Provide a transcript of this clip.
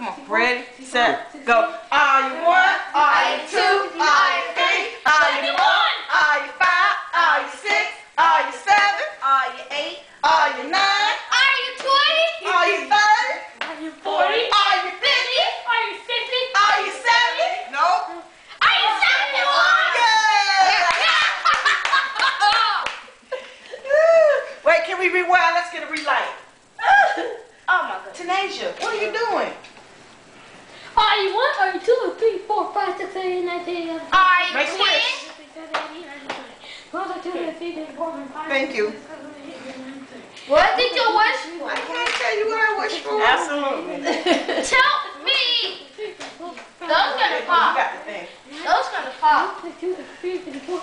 Come on. Ready, set, go. Are you one? Are you two? Are you three? Are you four? Are you five? Are you six? Are you seven? Are you eight? Are you nine? Are you 20? Are you thirty? Are you 40? Are you fifty? Are you 60? Are you seventy? Nope. Are you 71? Yeah. Wait, can we rewind? Let's get a relight. Oh my goodness. Tanasia, what are you doing? Are you 1? Are you 2? Or 3, 4, 5, 6, 7, 8, 9, 10, 11, Are you Make a 20? wish. Thank you. What did you wish I can't tell you what I wish for. Absolutely. Tell me. Those gonna pop. got the thing. Those gonna pop. 1, 2, 3, 4,